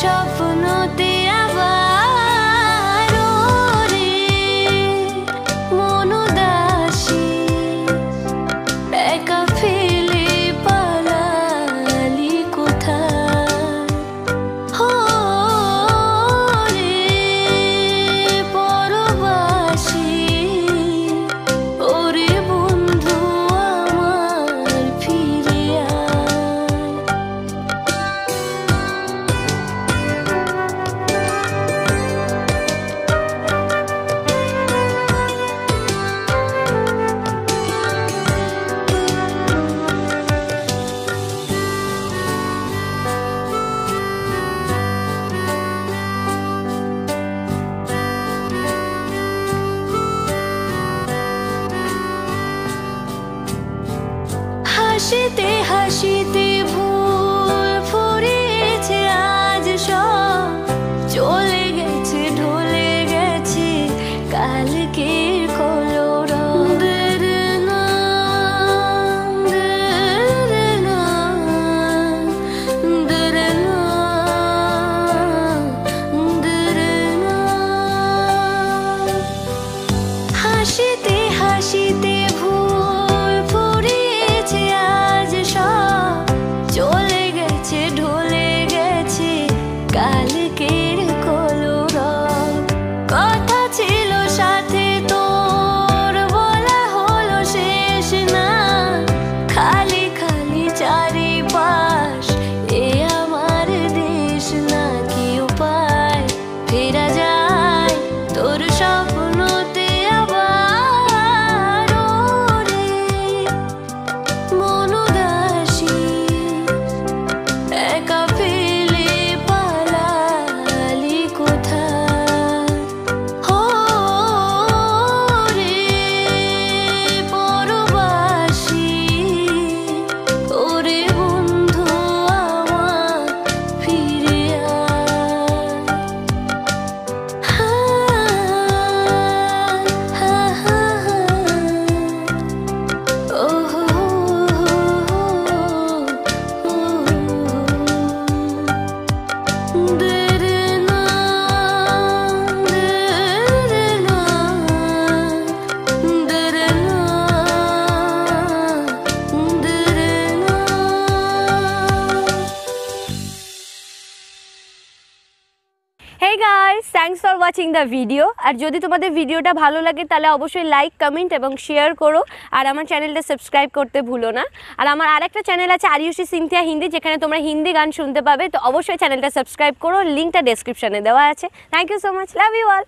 蛰伏 do hey guys thanks for watching the video আর যদি তোমাদের ভিডিওটা ভালো লাগে, তাহলে অবশ্যই লাইক কমেন্ট এবং শেয়ার করো। আর আমার চ্যানেলটা সাবস্ক্রাইব করতে ভুলো না। আর আমার আরেকটা চ্যানেল আছে আরিউষি সিনথিয়া হিন্দি, যেখানে তোমরা হিন্দি গান শুনতে পাবে। তো অবশ্যই চ্যানেলটা সাবস্ক্রাইব করো। লিঙ্কটা ডেসক্রিপশনে দেওয়া আছে। Thank you so much love you all